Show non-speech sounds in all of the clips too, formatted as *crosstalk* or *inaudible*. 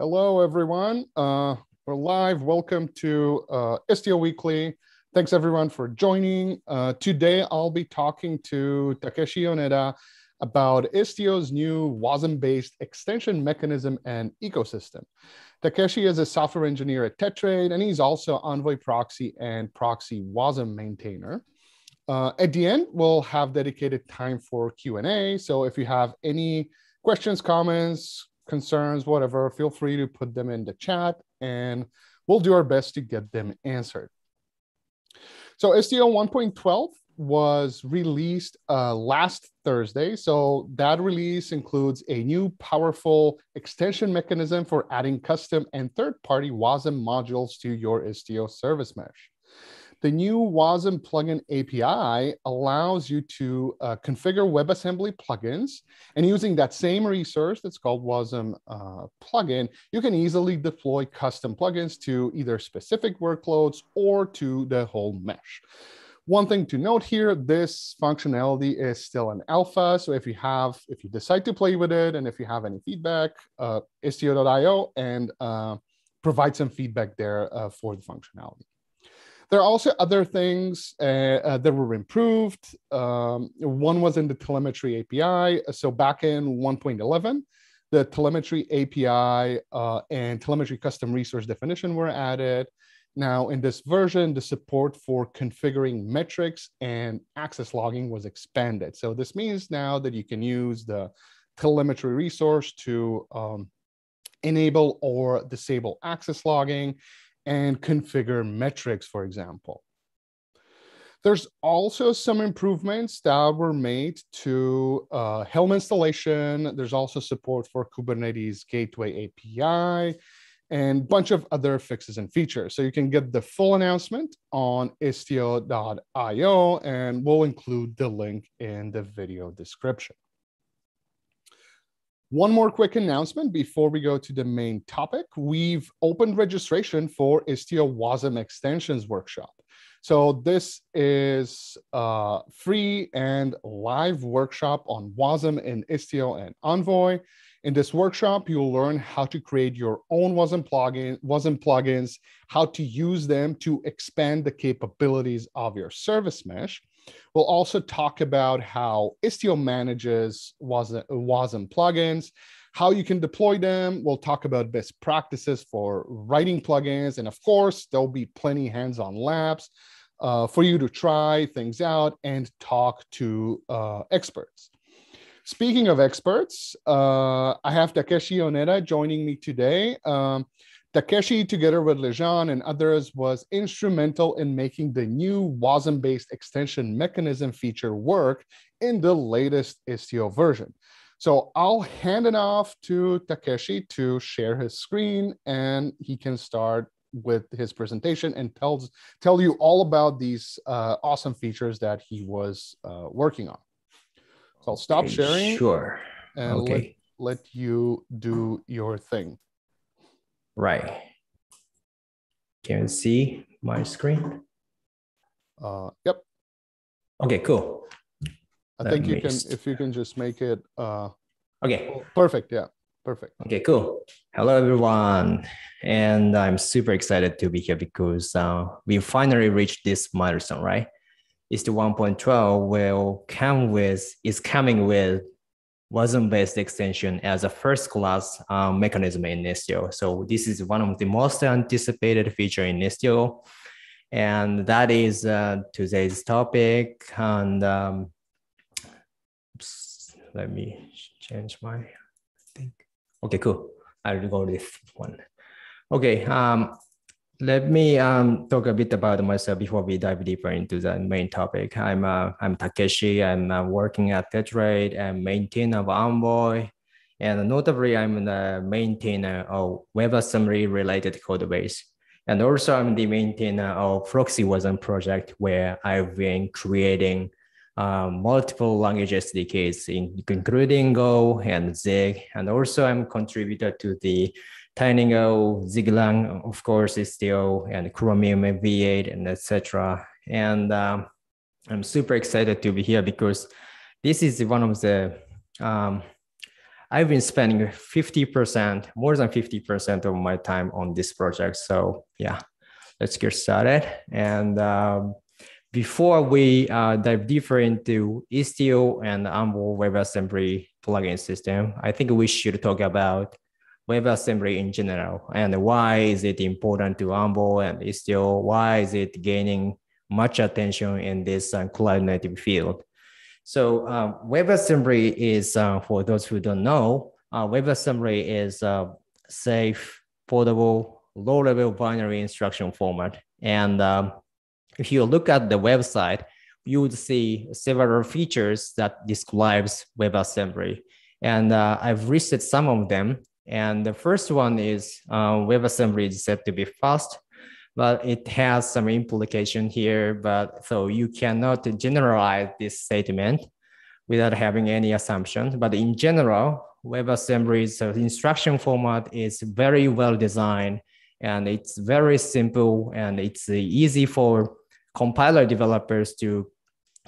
Hello, everyone. Uh, we're live. Welcome to uh, Istio Weekly. Thanks, everyone, for joining. Uh, today, I'll be talking to Takeshi Yoneda about Istio's new WASM-based extension mechanism and ecosystem. Takeshi is a software engineer at Tetrate, and he's also Envoy Proxy and Proxy WASM maintainer. Uh, at the end, we'll have dedicated time for Q&A. So if you have any questions, comments, concerns, whatever, feel free to put them in the chat and we'll do our best to get them answered. So Istio 1.12 was released uh, last Thursday. So that release includes a new powerful extension mechanism for adding custom and third-party WASM modules to your Istio service mesh. The new WASM plugin API allows you to uh, configure WebAssembly plugins. And using that same resource that's called WASM uh, plugin, you can easily deploy custom plugins to either specific workloads or to the whole mesh. One thing to note here, this functionality is still an alpha. So if you have, if you decide to play with it, and if you have any feedback, uh, istio.io and uh, provide some feedback there uh, for the functionality. There are also other things uh, uh, that were improved. Um, one was in the telemetry API. So back in 1.11, the telemetry API uh, and telemetry custom resource definition were added. Now, in this version, the support for configuring metrics and access logging was expanded. So this means now that you can use the telemetry resource to um, enable or disable access logging and configure metrics, for example. There's also some improvements that were made to uh, Helm installation. There's also support for Kubernetes Gateway API and a bunch of other fixes and features. So you can get the full announcement on istio.io and we'll include the link in the video description. One more quick announcement before we go to the main topic. We've opened registration for Istio WASM Extensions Workshop. So this is a free and live workshop on WASM in Istio and Envoy. In this workshop, you'll learn how to create your own WASM, plugin, WASM plugins, how to use them to expand the capabilities of your service mesh, We'll also talk about how Istio manages WASM, plugins, how you can deploy them. We'll talk about best practices for writing plugins. And of course, there'll be plenty hands-on labs uh, for you to try things out and talk to uh, experts. Speaking of experts, uh, I have Takeshi Yoneda joining me today. Um, Takeshi, together with Lejean and others, was instrumental in making the new WASM-based extension mechanism feature work in the latest Istio version. So I'll hand it off to Takeshi to share his screen and he can start with his presentation and tells tell you all about these uh, awesome features that he was uh, working on. So I'll stop sharing. Sure. And okay. let, let you do your thing. Right. Can you see my screen? Uh, yep. Okay, cool. I Let think you can, if you can just make it. Uh, okay. Perfect. Yeah. Perfect. Okay, cool. Hello, everyone. And I'm super excited to be here because uh, we finally reached this milestone, right? Istio 1.12 will come with, is coming with WASM-based extension as a first-class um, mechanism in Istio. So this is one of the most anticipated feature in Istio. And that is uh, today's topic. And um, let me change my I think. Okay, cool. I'll go with this one. Okay, um, let me um, talk a bit about myself before we dive deeper into the main topic. I'm uh, I'm Takeshi. I'm uh, working at Tetrate and maintainer of Envoy, and notably, I'm the maintainer of WebAssembly related code base. And also, I'm the maintainer of Proxy Wasm project, where I've been creating uh, multiple language SDKs, including Go and Zig. And also, I'm contributor to the TinyGo, Ziglang, of course, Istio, and Chromium and V8 and etc. And um, I'm super excited to be here because this is one of the um, I've been spending 50%, more than 50% of my time on this project. So yeah, let's get started. And um, before we uh, dive deeper into Istio and Envoy WebAssembly plugin system, I think we should talk about WebAssembly in general and why is it important to Envoy and Istio? Why is it gaining much attention in this uh, cloud native field? So uh, WebAssembly is, uh, for those who don't know, uh, WebAssembly is a safe, portable, low-level binary instruction format. And um, if you look at the website, you would see several features that describes WebAssembly. And uh, I've listed some of them. And the first one is uh, WebAssembly is said to be fast, but it has some implication here. But so you cannot generalize this statement without having any assumption. But in general, WebAssembly's instruction format is very well designed and it's very simple and it's easy for compiler developers to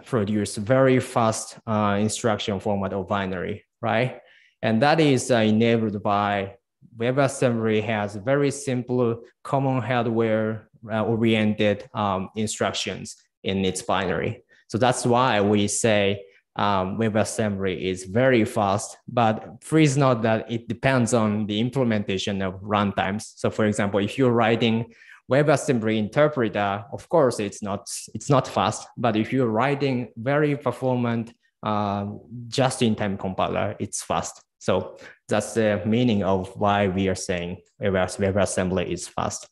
produce very fast uh, instruction format or binary, right? And that is uh, enabled by WebAssembly has very simple common hardware uh, oriented um, instructions in its binary. So that's why we say um, WebAssembly is very fast, but please note that it depends on the implementation of runtimes. So for example, if you're writing WebAssembly interpreter, of course, it's not it's not fast. But if you're writing very performant uh, just-in-time compiler, it's fast. So that's the meaning of why we are saying WebAssembly is fast.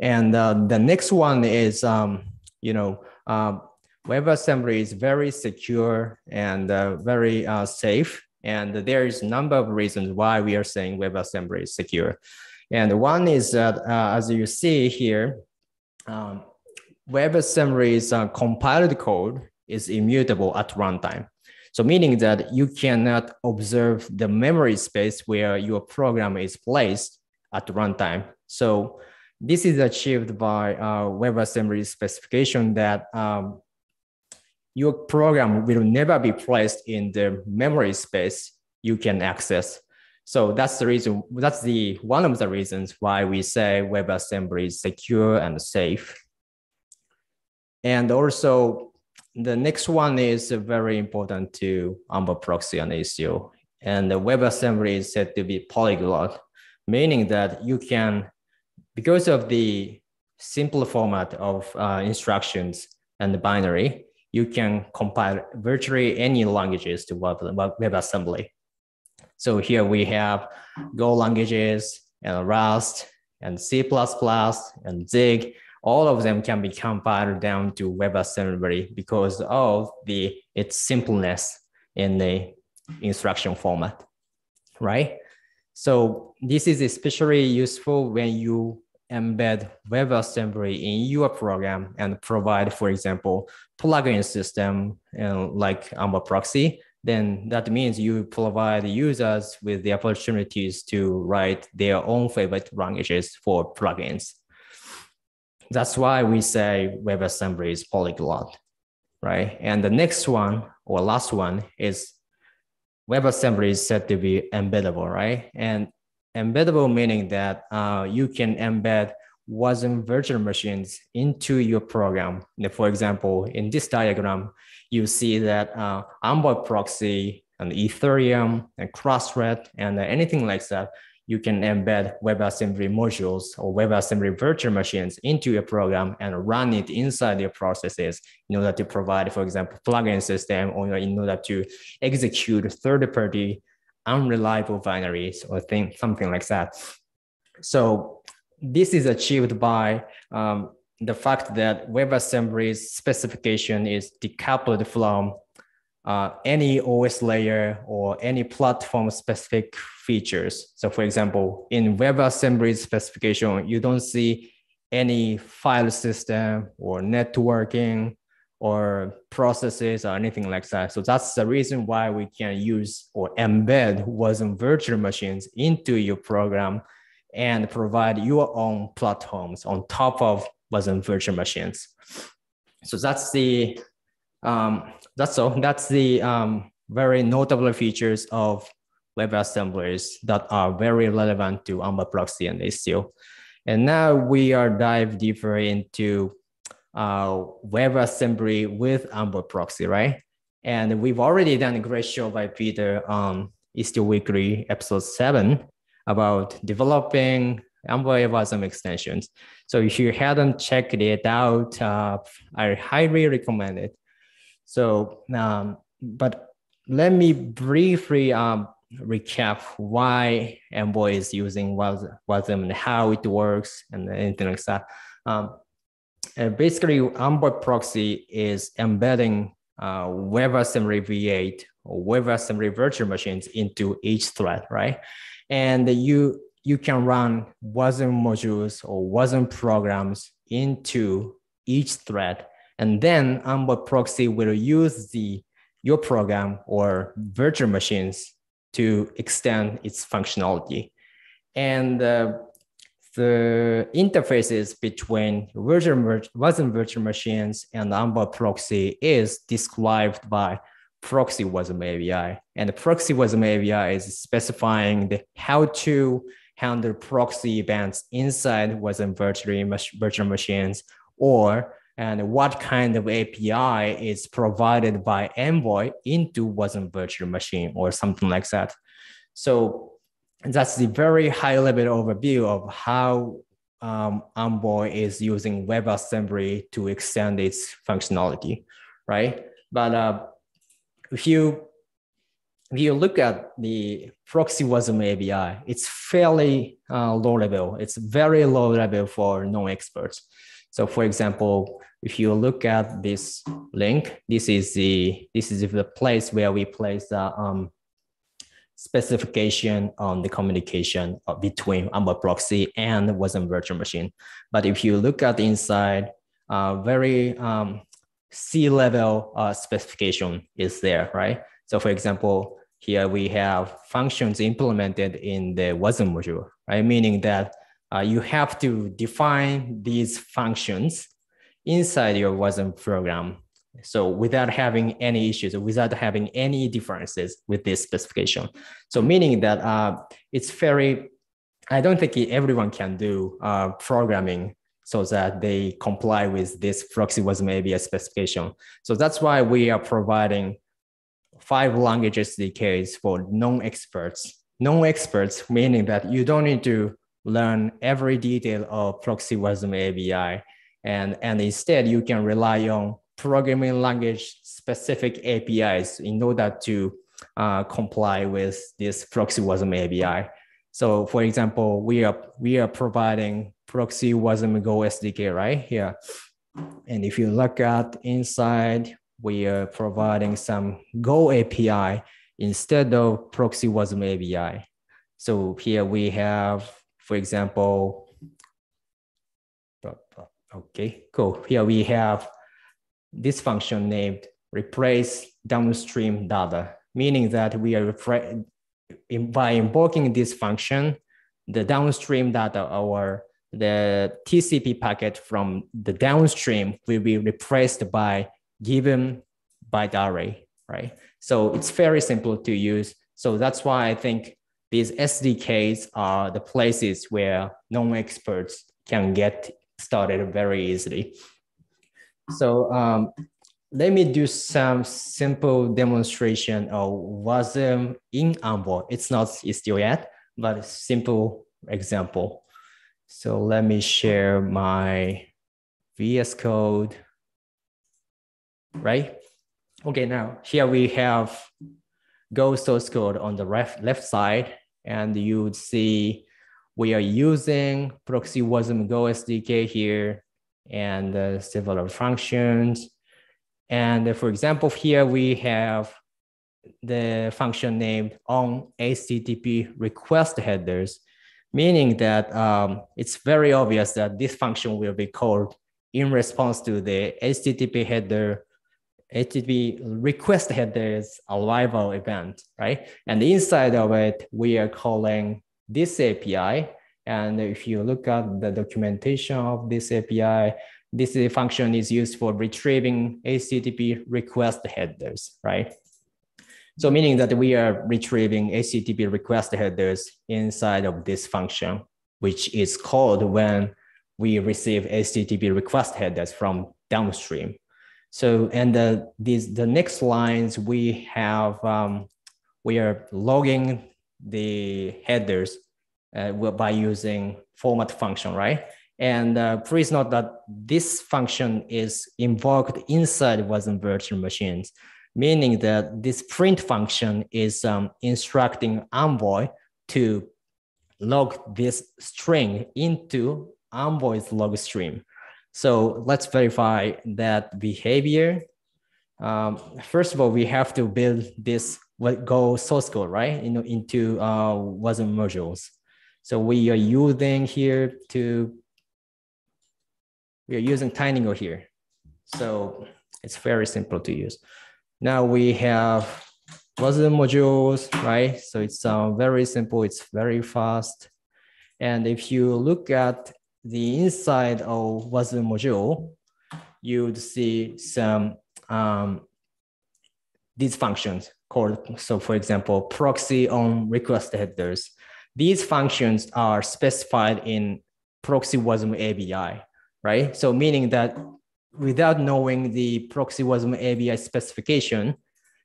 And uh, the next one is, um, you know, uh, WebAssembly is very secure and uh, very uh, safe. And there is a number of reasons why we are saying WebAssembly is secure. And one is that, uh, as you see here, um, WebAssembly's uh, compiled code is immutable at runtime. So meaning that you cannot observe the memory space where your program is placed at runtime. So this is achieved by uh, WebAssembly specification that um, your program will never be placed in the memory space you can access. So that's the reason, that's the one of the reasons why we say WebAssembly is secure and safe. And also the next one is very important to Envoy proxy and Istio. And the WebAssembly is said to be polyglot, meaning that you can, because of the simple format of uh, instructions and the binary, you can compile virtually any languages to Web, WebAssembly. So here we have Go languages and Rust and C++ and Zig. All of them can be compiled down to WebAssembly because of the its simpleness in the instruction format, right? So this is especially useful when you embed WebAssembly in your program and provide, for example, plugin system and like Envoy proxy, then that means you provide users with the opportunities to write their own favorite languages for plugins. That's why we say WebAssembly is polyglot, right? And the next one or last one is WebAssembly is said to be embeddable, right? And embeddable meaning that uh, you can embed wasm virtual machines into your program. For example, in this diagram, you see that uh, Envoy proxy and Ethereum and Crossthread and anything like that, you can embed WebAssembly modules or WebAssembly virtual machines into your program and run it inside your processes in order to provide, for example, plugin system or in order to execute third-party unreliable binaries or thing, something like that. So this is achieved by um, the fact that WebAssembly's specification is decoupled from uh, any OS layer or any platform specific features. So for example, in WebAssembly's specification, you don't see any file system or networking or processes or anything like that. So that's the reason why we can use or embed WASM virtual machines into your program and provide your own platforms on top of WASM virtual machines. So that's the um, that's all. That's the um, very notable features of WebAssemblies that are very relevant to Envoy proxy and Istio. And now we are dive deeper into uh, WebAssembly with Envoy proxy, right? And we've already done a great show by Peter on Istio Weekly episode seven about developing Envoy WASM extensions. So if you hadn't checked it out, uh, I highly recommend it. So, um, but let me briefly um, recap why Envoy is using WASM and how it works and anything like that. Um, basically, Envoy proxy is embedding uh, WebAssembly V8 or WebAssembly virtual machines into each thread, right? And you you can run WASM modules or WASM programs into each thread. And then Envoy proxy will use the your program or virtual machines to extend its functionality. And uh, the interfaces between virtual virtual machines and Envoy proxy is described by proxy WASM API. And the proxy WASM API is specifying the how to handle proxy events inside WASM virtual machines or and what kind of API is provided by Envoy into WASM virtual machine or something like that. So that's the very high level overview of how um, Envoy is using WebAssembly to extend its functionality, right? But uh, if you if you look at the proxy WASM API, it's fairly uh, low level. It's very low level for non-experts. So for example, if you look at this link, this is the this is the place where we place the um, specification on the communication between Envoy proxy and WASM virtual machine. But if you look at the inside, uh, very um, C-level uh, specification is there, right? So for example, here we have functions implemented in the WASM module, right? Meaning that uh, you have to define these functions inside your WASM program. So without having any issues, without having any differences with this specification. So meaning that uh, it's very, I don't think everyone can do uh, programming so that they comply with this proxy WASM API specification. So that's why we are providing five language SDKs for non-experts. Non-experts meaning that you don't need to learn every detail of proxy WASM API. And, and instead you can rely on programming language specific APIs in order to uh, comply with this proxy WASM API. So for example, we are, we are providing proxy WASM Go SDK right here. And if you look at inside, we are providing some Go API instead of proxy WASM API. So here we have for example, okay, cool. Here we have this function named replace downstream data, meaning that we are by invoking this function, the downstream data or the TCP packet from the downstream will be replaced by given byte array, right? So it's very simple to use. So that's why I think these SDKs are the places where non-experts can get started very easily. So um, let me do some simple demonstration of WASM in Envoy. It's not still yet, but a simple example. So let me share my VS Code, right? Okay, now here we have Go source code on the left, left side and you would see we are using proxy WASM Go SDK here and uh, several functions. And uh, for example, here we have the function named on HTTP request headers, meaning that um, it's very obvious that this function will be called in response to the HTTP header HTTP request headers arrival event, right? And inside of it, we are calling this API. And if you look at the documentation of this API, this function is used for retrieving HTTP request headers, right? So meaning that we are retrieving HTTP request headers inside of this function, which is called when we receive HTTP request headers from downstream. So, and the, these, the next lines we have, um, we are logging the headers uh, by using format function, right? And uh, please note that this function is invoked inside Wasm virtual machines, meaning that this print function is um, instructing Envoy to log this string into Envoy's log stream. So let's verify that behavior. Um, first of all, we have to build this what Go source code, right? You know, into uh, Wasm modules. So we are using here to, we are using TinyGo here. So it's very simple to use. Now we have Wasm modules, right? So it's uh, very simple, it's very fast. And if you look at the inside of Wasm module, you'd see some um, these functions called, so for example, proxy on request headers. These functions are specified in proxy WASM ABI, right? So meaning that without knowing the proxy WASM ABI specification,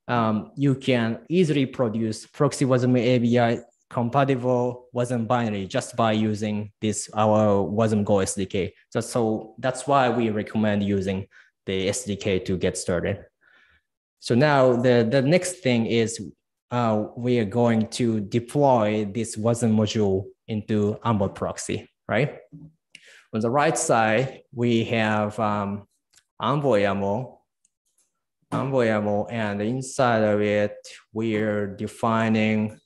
um, you can easily produce proxy WASM ABI compatible wasm binary just by using this our wasm go SDK. So, so that's why we recommend using the SDK to get started. So now the, the next thing is uh, we are going to deploy this wasm module into Envoy proxy, right? On the right side, we have um, Envoy YAML, Envoy YAML, and inside of it, we are defining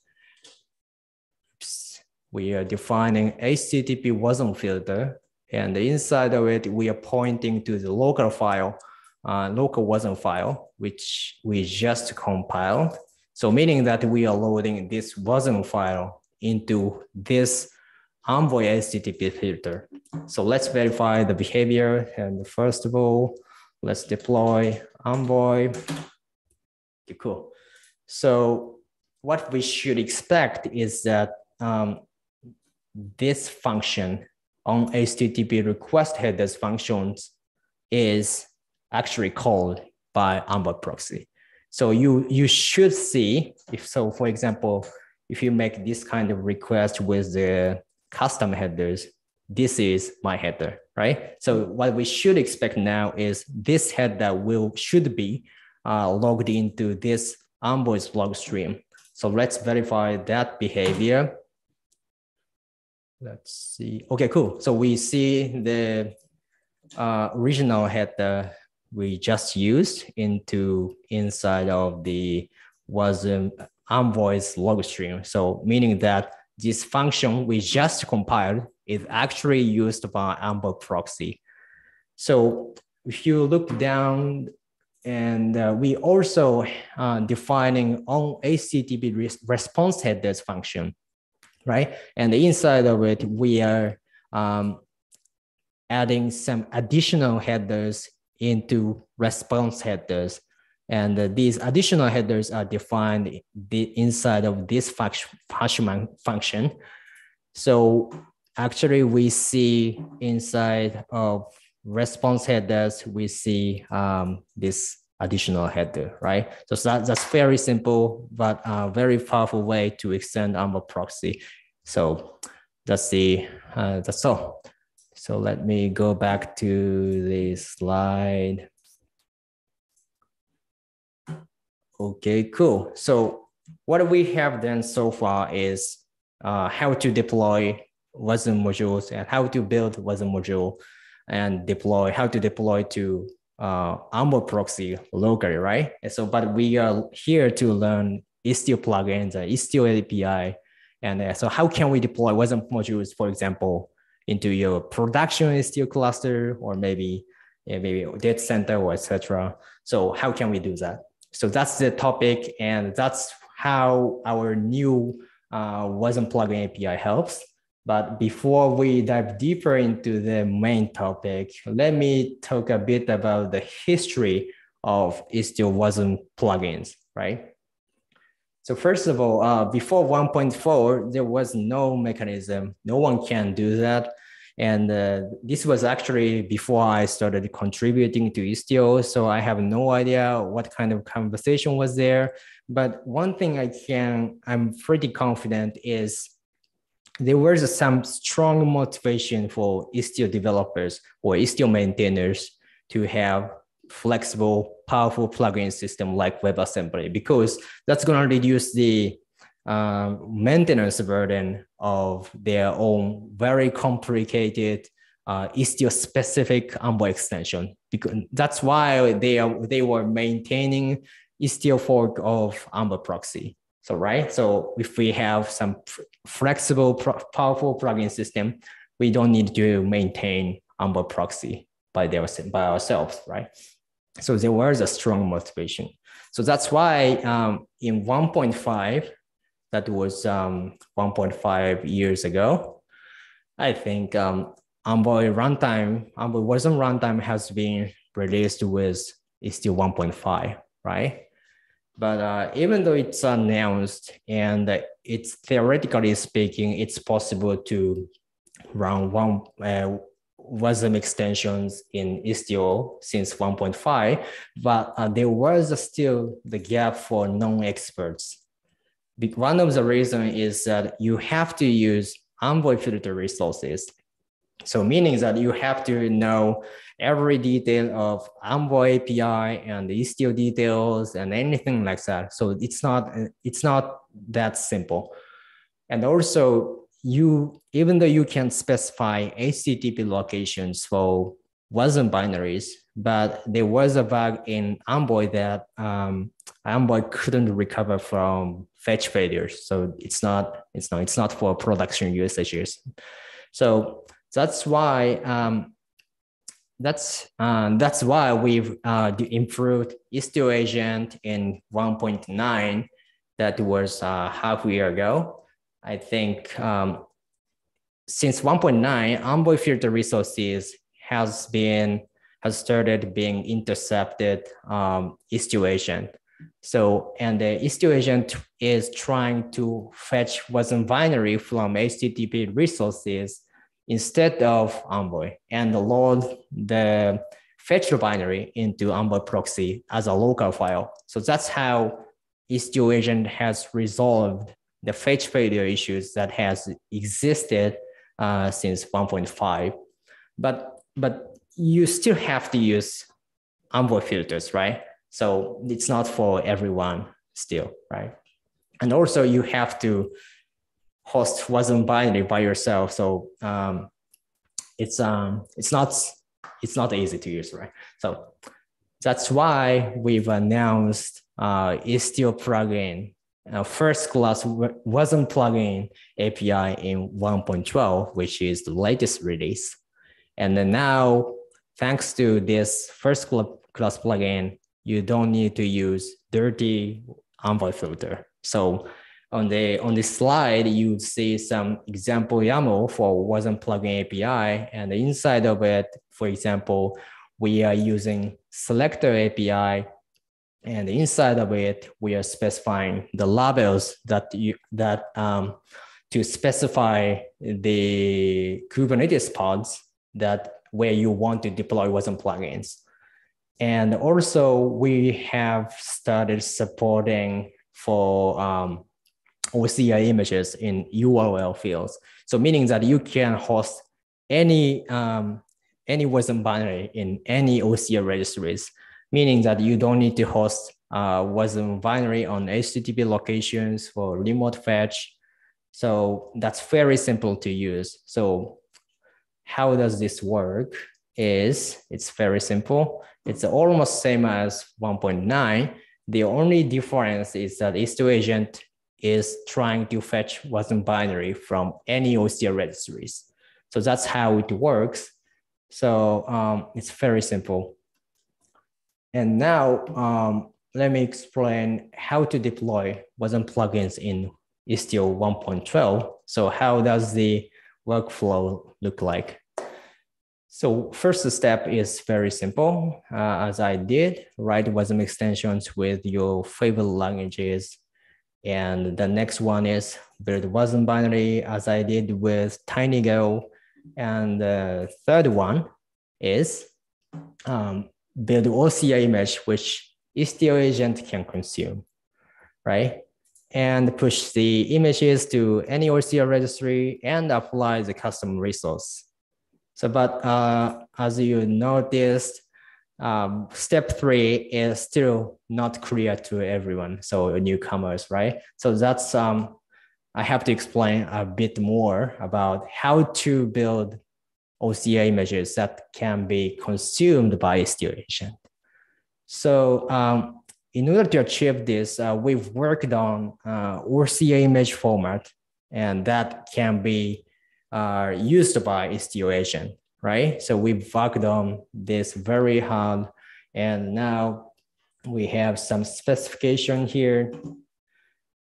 we are defining HTTP wasm filter, and inside of it, we are pointing to the local file, uh, local wasm file, which we just compiled. So meaning that we are loading this wasm file into this Envoy HTTP filter. So let's verify the behavior. And first of all, let's deploy Envoy. Okay, cool. So what we should expect is that um, this function on HTTP request headers functions is actually called by Envoy proxy. So you, you should see if so, for example, if you make this kind of request with the custom headers, this is my header, right? So what we should expect now is this header will should be uh, logged into this Envoy's log stream. So let's verify that behavior let's see. Okay, cool. So we see the uh, original header we just used into inside of the wasm envoy's log stream. So meaning that this function we just compiled is actually used by Envoy proxy. So if you look down and uh, we also uh, defining on HTTP response headers function right? And inside of it, we are um, adding some additional headers into response headers. And uh, these additional headers are defined the inside of this function, function. So actually we see inside of response headers, we see um, this additional header, right? So that, that's very simple, but a very powerful way to extend Envoy proxy. So that's the, uh, that's all. So let me go back to the slide. Okay, cool. So what we have done so far is uh, how to deploy WASM modules and how to build WASM module and deploy, how to deploy to uh, Envoy proxy locally, right? And so, but we are here to learn Istio plugins, and Istio API. And uh, so how can we deploy WASM modules, for example, into your production Istio cluster or maybe, yeah, maybe data center or etc. So how can we do that? So that's the topic and that's how our new uh, WASM plugin API helps. But before we dive deeper into the main topic, let me talk a bit about the history of Istio Wasm plugins, right? So first of all, uh, before 1.4, there was no mechanism. No one can do that. And uh, this was actually before I started contributing to Istio. So I have no idea what kind of conversation was there. But one thing I can, I'm pretty confident is there was some strong motivation for Istio developers or Istio maintainers to have flexible, powerful plugin system like WebAssembly because that's going to reduce the uh, maintenance burden of their own very complicated uh, Istio specific Envoy extension. Because that's why they are they were maintaining Istio fork of Envoy proxy. So right, so if we have some flexible, powerful plugin system, we don't need to maintain Envoy proxy by their by ourselves, right? So there was a strong motivation. So that's why um, in 1.5, that was um, 1.5 years ago, I think um, Envoy runtime, Envoy Wasm runtime has been released with Istio 1.5, right? But uh, even though it's announced and it's theoretically speaking, it's possible to run one uh, WASM extensions in Istio since 1.5, but uh, there was still the gap for non-experts. One of the reasons is that you have to use Envoy filter resources. So meaning that you have to know every detail of Envoy API and the Istio details and anything like that. So it's not, it's not that simple. And also you even though you can specify HTTP locations for WASM binaries, but there was a bug in Envoy that um, Envoy couldn't recover from fetch failures. So it's not it's not it's not for production usages. So that's why um, that's uh, that's why we've uh, improved Istio agent in 1.9 that was uh, half a year ago I think um, since 1.9, Envoy filter resources has been has started being intercepted um, Istio agent. So, and the Istio agent is trying to fetch WASM binary from HTTP resources instead of Envoy and load the fetch binary into Envoy proxy as a local file. So that's how Istio agent has resolved the fetch failure issues that has existed uh, since 1.5. But, but you still have to use Envoy filters, right? So it's not for everyone still, right? And also you have to host wasm binary by yourself. So um, it's, um, it's, not, it's not easy to use, right? So that's why we've announced uh, Istio plugin uh, first class wasm plugin API in 1.12, which is the latest release. And then now, thanks to this first class plugin, you don't need to use dirty Envoy filter. So on the on this slide, you see some example YAML for WASM plugin API, and inside of it, for example, we are using selector API and inside of it, we are specifying the labels that you that um, to specify the Kubernetes pods that where you want to deploy WASM plugins. And also, we have started supporting for um, OCI images in URL fields. So meaning that you can host any um, any WASM binary in any OCI registries meaning that you don't need to host uh, WASM binary on HTTP locations for remote fetch. So that's very simple to use. So how does this work is it's very simple. It's almost same as 1.9. The only difference is that Istio agent is trying to fetch WASM binary from any OCI registries. So that's how it works. So um, it's very simple. And now um, let me explain how to deploy WASM plugins in Istio 1.12. So how does the workflow look like? So first step is very simple. Uh, as I did, write WASM extensions with your favorite languages And the next one is build wasm binary as I did with TinyGo. And the third one is um, build OCI image, which Istio agent can consume, right? And push the images to any OCI registry and apply the custom resource. So, but uh, as you noticed, um, step three is still not clear to everyone. So newcomers, right? So that's um, I have to explain a bit more about how to build OCI images that can be consumed by Istio agent. So um, in order to achieve this, uh, we've worked on uh, OCI image format, and that can be uh, used by Istio agent right? So we've worked on this very hard and now we have some specification here.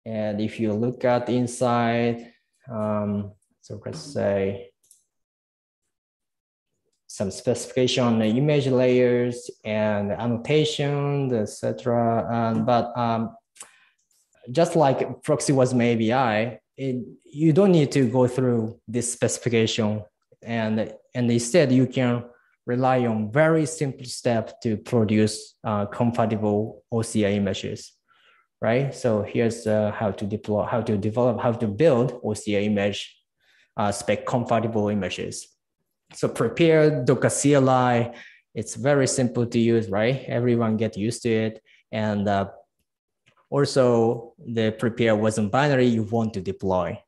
And if you look at inside, um, so let's say some specification on the image layers and annotations, etc. Um, but um, just like Proxy Wasm ABI, it, you don't need to go through this specification and and instead you can rely on very simple steps to produce uh, compatible OCI images, right? So here's uh, how to deploy, how to develop, how to build OCI image uh, spec compatible images. So prepare Docker CLI. It's very simple to use, right? Everyone get used to it. And uh, also the prepare wasm binary you want to deploy,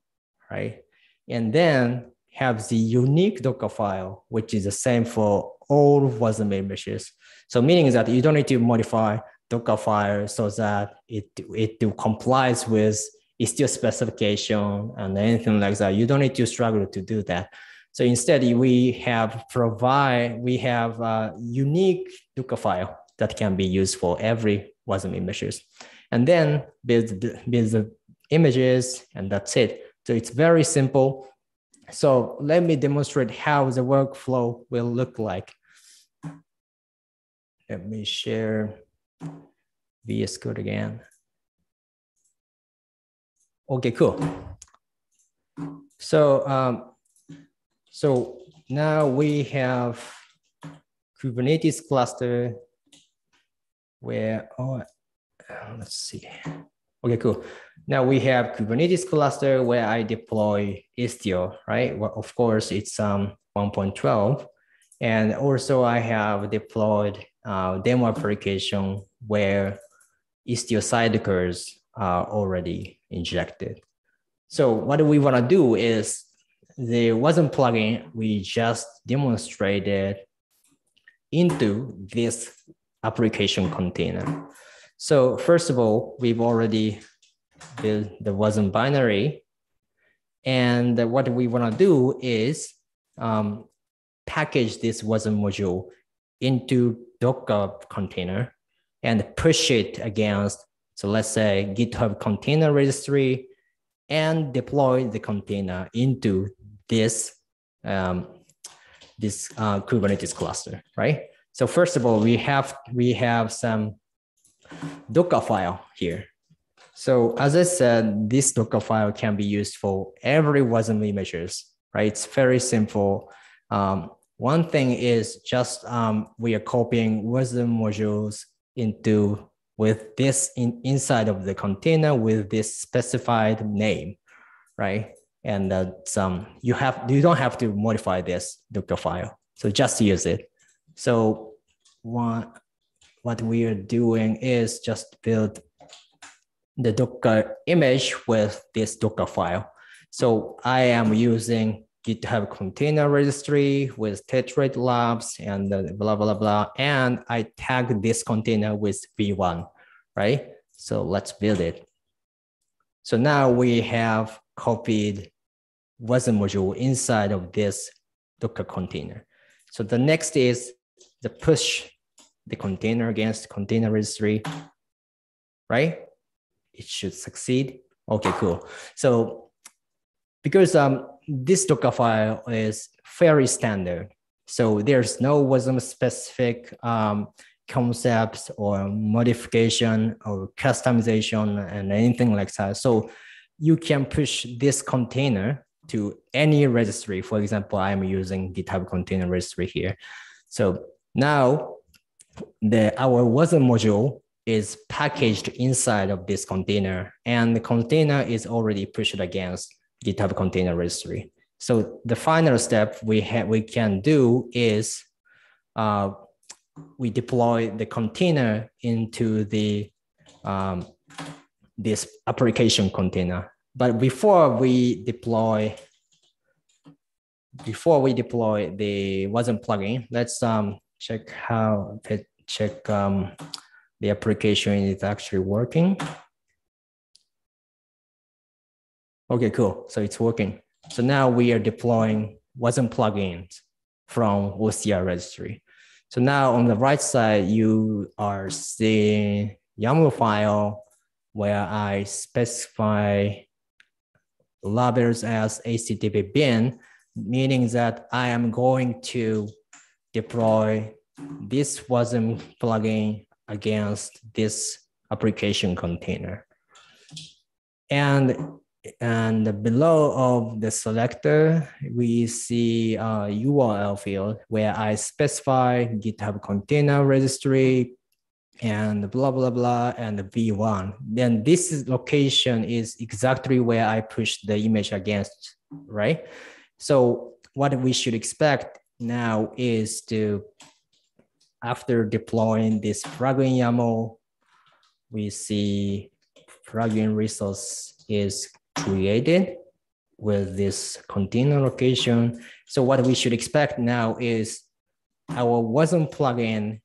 right? And then have the unique Docker file, which is the same for all wasm images. So meaning that you don't need to modify Docker file so that it, it complies with Istio specification and anything like that. You don't need to struggle to do that. So instead, we have provide, we have a unique Docker file that can be used for every wasm images. And then build, build the images and that's it. So it's very simple so let me demonstrate how the workflow will look like. Let me share VS Code again. Okay, cool. So, um, so now we have Kubernetes cluster where, oh, let's see. Okay, cool. Now we have Kubernetes cluster where I deploy Istio, right? Well, of course, it's um, 1.12. And also I have deployed uh, demo application where Istio sidecars are already injected. So what we want to do is the wasm plugin we just demonstrated into this application container. So first of all, we've already built the wasm binary. And what we want to do is um, package this wasm module into Docker container and push it against, so let's say GitHub container registry and deploy the container into this, um, this uh, Kubernetes cluster, right? So first of all, we have, we have some Docker file here. So as I said, this Docker file can be used for every WASM images, right? It's very simple. Um, one thing is just um, we are copying WASM modules into with this in, inside of the container with this specified name, right? And some you have you don't have to modify this Docker file, so just use it. So one what we are doing is just build the Docker image with this Docker file. So I am using GitHub container registry with Tetrate labs and blah, blah, blah. And I tag this container with V1, right? So let's build it. So now we have copied wasm module inside of this Docker container. So the next is the push the container against container registry, right? It should succeed. Okay, cool. So because um, this Docker file is very standard, so there's no WASM specific um, concepts or modification or customization and anything like that. So you can push this container to any registry. For example, I'm using GitHub container registry here. So now the our wasm module is packaged inside of this container and the container is already pushed against GitHub container registry. So the final step we have we can do is uh, we deploy the container into the um, this application container. But before we deploy, before we deploy the wasm plugin, let's um, check how check um, the application is actually working. Okay, cool. So it's working. So now we are deploying wasm plugins from OCI registry. So now on the right side, you are seeing YAML file where I specify labels as HTTP bin, meaning that I am going to deploy this wasm plugin against this application container. And and below of the selector, we see a URL field where I specify GitHub container registry and blah, blah, blah, and V1. Then this location is exactly where I push the image against, right? So what we should expect now is to, after deploying this plugin YAML, we see plugin resource is created with this container location. So what we should expect now is our wasm plugin,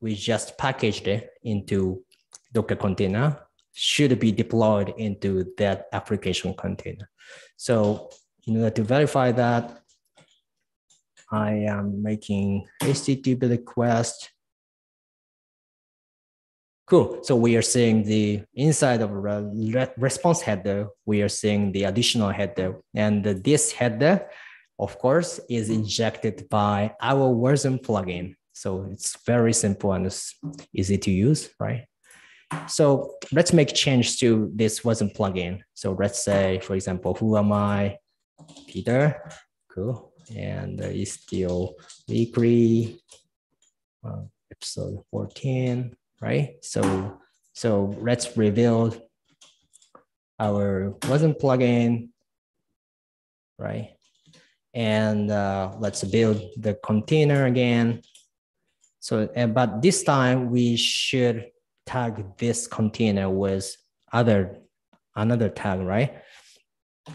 we just packaged it into Docker container should be deployed into that application container. So in order to verify that, I am making HTTP request Cool. So we are seeing the inside of a response header, we are seeing the additional header. And this header, of course, is injected by our wasm plugin. So it's very simple and it's easy to use, right? So let's make change to this wasm plugin. So let's say, for example, who am I? Peter. Cool. And Istio weekly, uh, episode 14 right? So, so let's reveal our wasm plugin, right? And uh, let's build the container again. So, but this time we should tag this container with other another tag, right?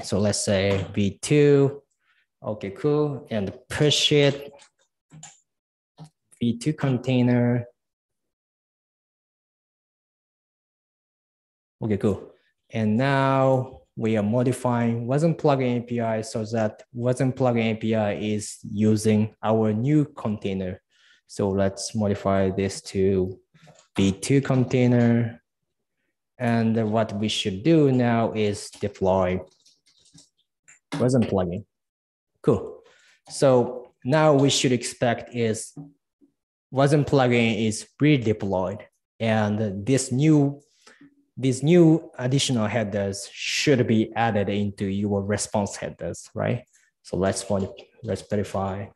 So let's say v2, okay, cool, and push it v2 container Okay, cool. And now we are modifying wasm plugin API so that wasm plugin API is using our new container. So let's modify this to v2 container. And what we should do now is deploy wasm plugin. Cool. So now we should expect is wasm plugin is redeployed and this new these new additional headers should be added into your response headers, right? So let's let's verify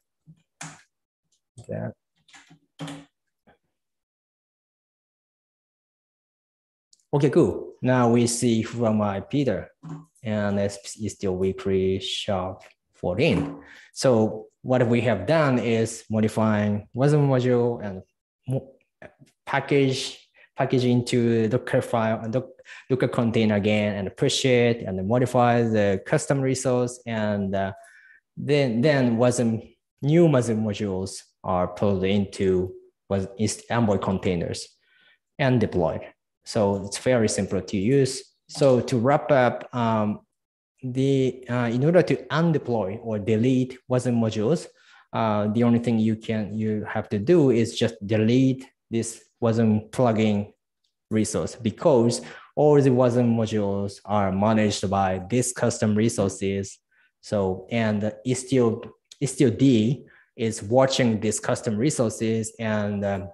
that. Okay, cool. Now we see from my Peter, and it's, still weekly sharp 14. So what we have done is modifying wasm module and package package into Docker file and Docker container again and push it and modify the custom resource. And uh, then, then wasm new wasm modules are pulled into was Envoy containers and deployed. So it's very simple to use. So to wrap up, um, the uh, in order to undeploy or delete wasm modules, uh, the only thing you can you have to do is just delete this wasm plugin resource because all the wasm modules are managed by this custom resources. So, and Istio, Istiod is watching these custom resources and um,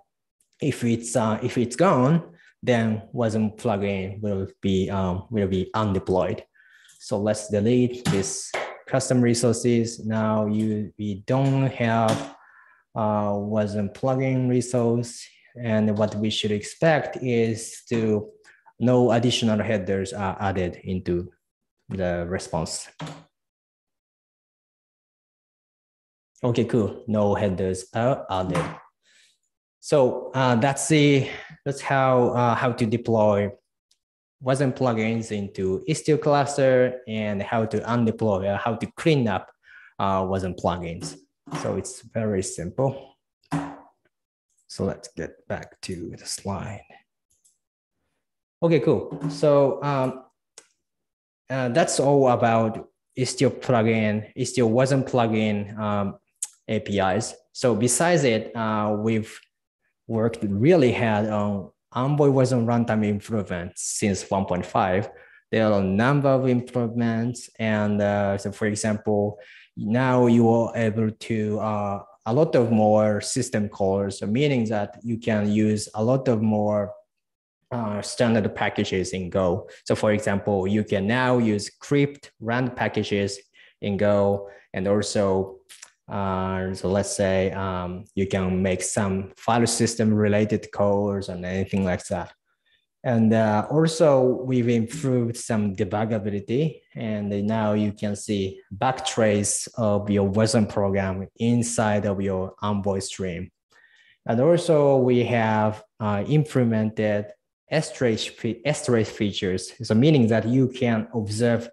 if it's uh, if it's gone, then wasm plugin will be um, will be undeployed. So let's delete this custom resources. Now you we don't have uh, wasm plugin resource, and what we should expect is to no additional headers are added into the response. Okay, cool. No headers are added. So uh, that's the that's how uh, how to deploy wasm plugins into Istio cluster and how to undeploy, uh, how to clean up uh, wasm plugins. So it's very simple. So let's get back to the slide. Okay, cool. So um, uh, that's all about Istio plugin, Istio wasm plugin um, APIs. So besides it, uh, we've worked really hard on Envoy wasm runtime improvements since 1.5. There are a number of improvements. And uh, so for example, now you are able to uh, a lot of more system calls, meaning that you can use a lot of more uh, standard packages in Go. So for example, you can now use crypto/rand packages in Go and also uh, so let's say um, you can make some file system related calls and anything like that. And uh, also we've improved some debuggability and now you can see backtrace of your wasm program inside of your Envoy stream. And also we have uh, implemented strace, strace features. So meaning that you can observe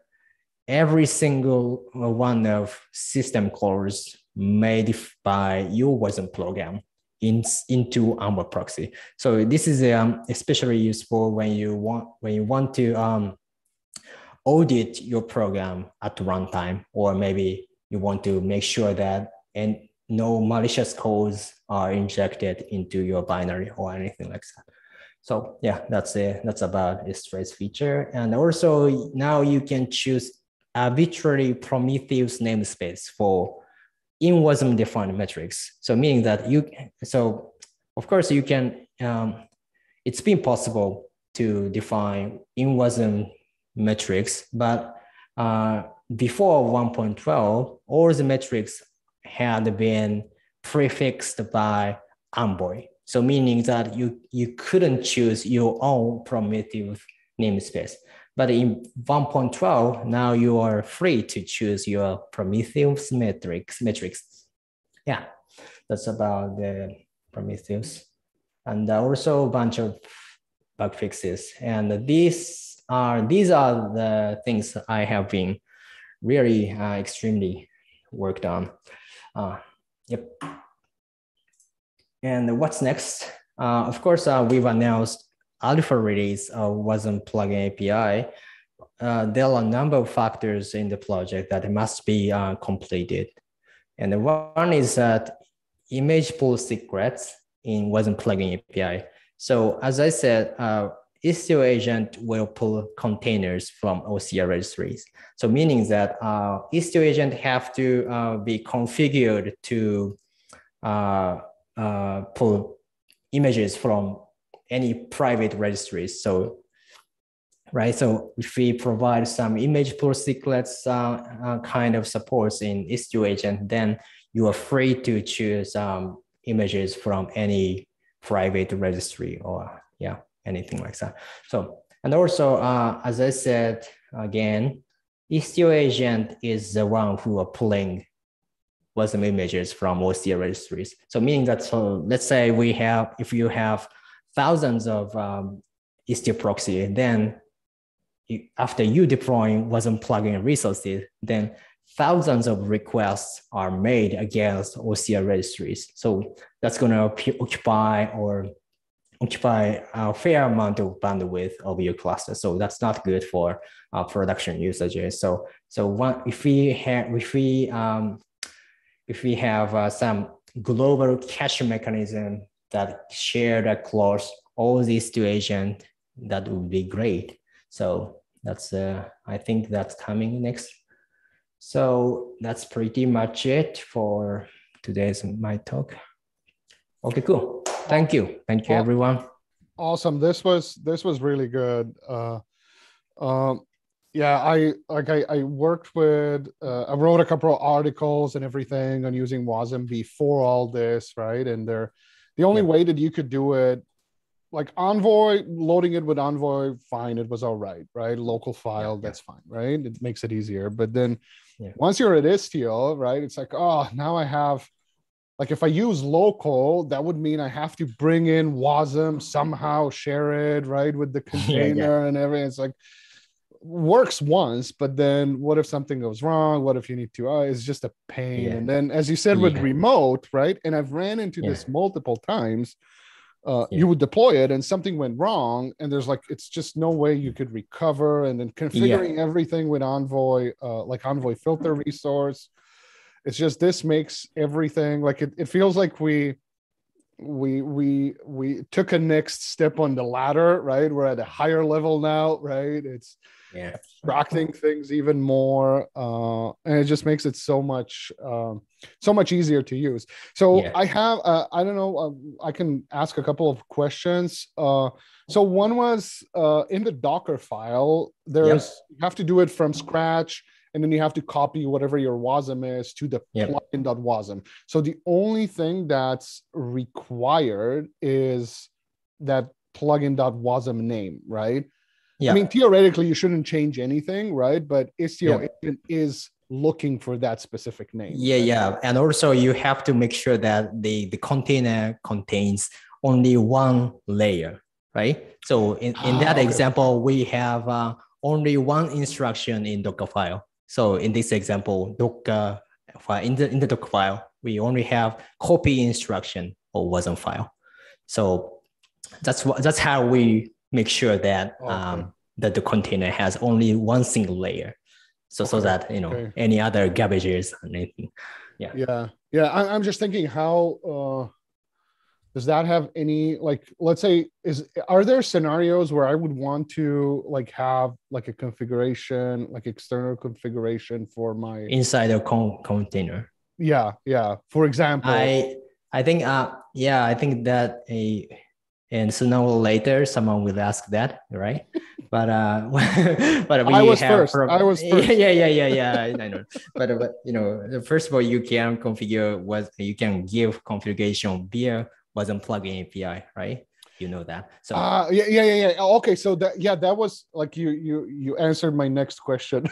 every single one of system calls made by your wasm program in, into Envoy proxy. So this is um, especially useful when you want when you want to um, audit your program at runtime, or maybe you want to make sure that and no malicious codes are injected into your binary or anything like that. So yeah, that's it. That's about strace feature. And also now you can choose arbitrary Prometheus namespace for in wasm defined metrics. So meaning that you, so of course you can, um, it's been possible to define in wasm metrics, but uh, before 1.12, all the metrics had been prefixed by Envoy. So meaning that you, you couldn't choose your own Prometheus namespace. But in 1.12, now you are free to choose your Prometheus metrics. metrics. Yeah, that's about the Prometheus. And also a bunch of bug fixes. And these are, these are the things I have been really uh, extremely worked on. Uh, yep. And what's next? Uh, of course, uh, we've announced alpha release of wasm plugin API, uh, there are a number of factors in the project that must be uh, completed. And the one is that image pull secrets in wasm plugin API. So as I said, uh, Istio agent will pull containers from OCI registries. So meaning that uh, Istio agent have to uh, be configured to uh, uh, pull images from any private registries. So, right. So if we provide some image pull secrets uh, uh, kind of supports in Istio agent, then you are free to choose um, images from any private registry or yeah, anything like that. So, and also, uh, as I said, again, Istio agent is the one who are pulling wasm images from OCI registries. So meaning that, so let's say we have, if you have thousands of um, Istio proxy. Then you, after you deploying wasm plugin resources, then thousands of requests are made against OCI registries. So that's going to occupy or occupy a fair amount of bandwidth of your cluster. So that's not good for uh, production usages. So so one, if we have if we um, if we have uh, some global cache mechanism that shared across all these situations, that would be great. So that's, uh, I think that's coming next. So that's pretty much it for today's my talk. Okay, cool. Thank you. Thank you, everyone. Awesome. This was this was really good. Uh, um, yeah, I like I, I worked with uh, I wrote a couple of articles and everything on using Wasm before all this, right? And they're the only yeah. way that you could do it like envoy loading it with envoy fine. It was all right right? Local file yeah, that's fine right? It makes it easier. But then yeah. once you're at istio right it's like oh now i have like if i use local that would mean i have to bring in wasm somehow share it right with the *laughs* container and everything. It's like works once but then what if something goes wrong? What if you need to uh, it's just a pain. And then as you said with remote right? And i've ran into this multiple times uh, yeah. you would deploy it and something went wrong and there's like it's just no way you could recover and then configuring yeah. everything with envoy uh, like envoy filter resource. It's just this makes everything like it, it feels like we we we we took a next step on the ladder right? We're at a higher level now right? It's yeah abstracting things even more uh and it just makes it so much um so much easier to use so yeah. i have uh, i don't know uh, i can ask a couple of questions uh so one was uh in the docker file there's yep. you have to do it from scratch and then you have to copy whatever your wasm is to the yep. plugin.wasm so the only thing that's required is that plugin.wasm name right yeah. I mean, theoretically, you shouldn't change anything, right? But Istio yeah. is looking for that specific name. Yeah, right? yeah. And also you have to make sure that the, the container contains only one layer, right? So in, in that okay. example, we have uh, only one instruction in Docker file. So in this example, Docker file in the in the Docker file, we only have copy instruction or wasm file. So that's what that's how we make sure that okay. um, that the container has only one single layer. So, okay. so that, you know, okay. any other garbages and anything. Yeah. Yeah. Yeah. I, am just thinking how, uh, does that have any like let's say is are there scenarios where i would want to like have like a configuration like external configuration for my inside a con- container yeah yeah for example i i think uh yeah i think that a and sooner or later someone will ask that right *laughs* but uh *laughs* but we I was have first. Pro- I was *laughs* first. yeah yeah yeah yeah I know but uh, but you know first of all you can configure what you can give configuration via wasm plugin API right you know that. So uh, yeah yeah yeah yeah. Okay so that yeah that was like you you you answered my next question.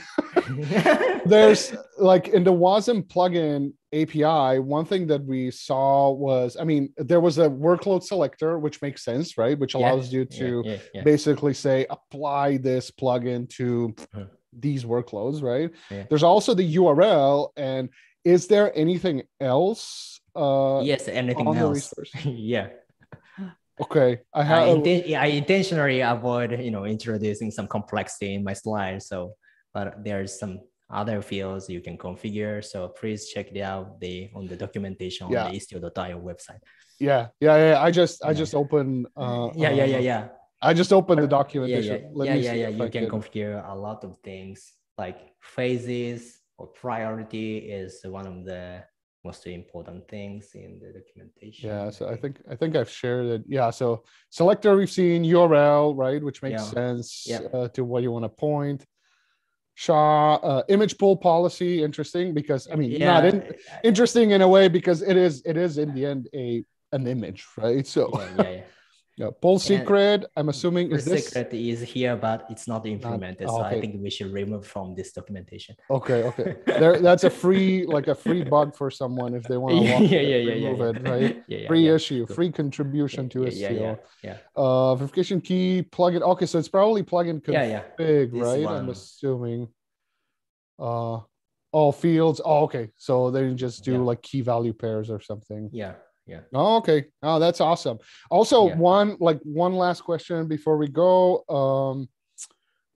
*laughs* There's like in the wasm plugin api one thing that we saw was i mean there was a workload selector which makes sense right? Which allows yeah, you to yeah, yeah, basically say apply this plugin to uh-huh. these workloads right? There's also the url and is there anything else uh yes anything else? *laughs* yeah Okay, I have. I, inten- I intentionally avoid, you know, introducing some complexity in my slide. So, but there's some other fields you can configure. So please check it out the on the documentation yeah. on the istio.io website. Yeah, yeah, yeah. I just, I just open. Uh, yeah, yeah, yeah, yeah. I just opened the documentation. Yeah, yeah, yeah, yeah. yeah. You can, can configure a lot of things like phases or priority is one of the most important things in the documentation. Yeah, so I think I think I've shared it. Yeah, so selector we've seen URL right, which makes yeah. sense yeah. Uh, to what you want to point. SHA uh, image pull policy interesting because I mean yeah. not in, interesting in a way because it is it is in the end a an image right so yeah, yeah, yeah, pull secret. I'm assuming is this secret is here, but it's not implemented. Not, oh, okay. So I think we should remove from this documentation. Okay, okay. *laughs* there, that's a free, like a free bug for someone if they want to yeah, yeah, yeah, yeah, remove yeah, it, right? *laughs* yeah, yeah, free yeah. issue, free contribution to yeah, Istio. Yeah, yeah, Uh, verification key plugin. Okay, so it's probably plugin config, yeah, yeah. right? One. I'm assuming. Uh, all fields. Oh, okay. So they just do like key value pairs or something. Yeah yeah. Oh, okay. Oh that's awesome. Also yeah. one like one last question before we go. Um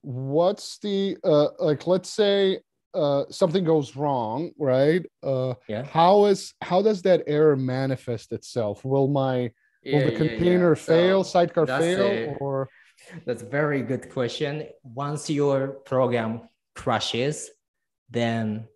what's the uh like let's say uh something goes wrong right? Uh yeah. how is how does that error manifest itself? Will my yeah, will the container yeah, fail so sidecar fail a, or? That's a very good question. Once your program crashes then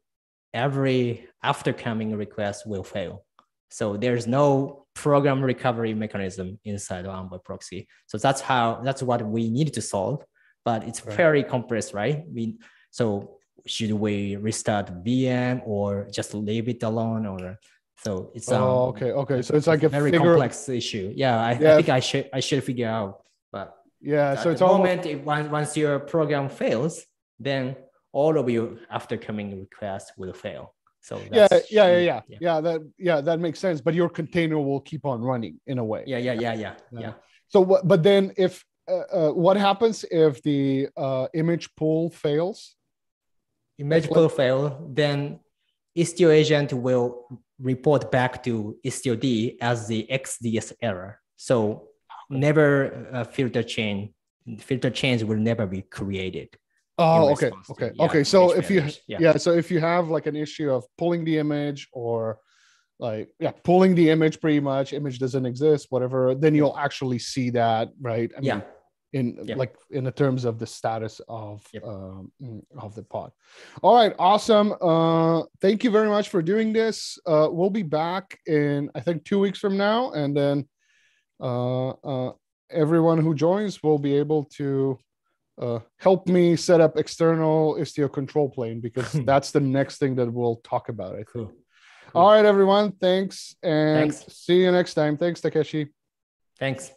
every after coming request will fail so there's no program recovery mechanism inside the Envoy proxy. So that's how that's what we need to solve, but it's Right. very complex, right? We so should we restart VM or just leave it alone or so it's um, oh, okay, okay. So it's like a very figure. complex issue. Yeah, I, Yeah. I think I should I should figure out, but Yeah. So it's the almost moment if, once once your program fails, then all of your after coming requests will fail. So yeah, that's- yeah, yeah, yeah, yeah, yeah. That yeah, that makes sense. But your container will keep on running in a way. yeah, yeah, yeah, yeah, Yeah. So? But then if uh, uh, what happens if the uh, image pull fails? Image pull fail, then Istio agent will report back to Istiod as the XDS error. So never uh, filter chain, filter chains will never be created. Oh, okay, okay, yeah, okay. So if you yeah. yeah, so if you have like an issue of pulling the image or like yeah, pulling the image pretty much, image doesn't exist, whatever, then you'll actually see that, right? I yeah, in Yeah. like in the terms of the status of Yep. um, of the pod. All right, awesome. Uh, thank you very much for doing this. Uh, we'll be back in I think two weeks from now, and then uh, uh, everyone who joins will be able to uh, help me set up external Istio control plane because *laughs* that's the next thing that we'll talk about. I think. cool. All right, everyone. Thanks, and Thanks. see you next time. Thanks, Takeshi. Thanks.